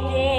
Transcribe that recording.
God.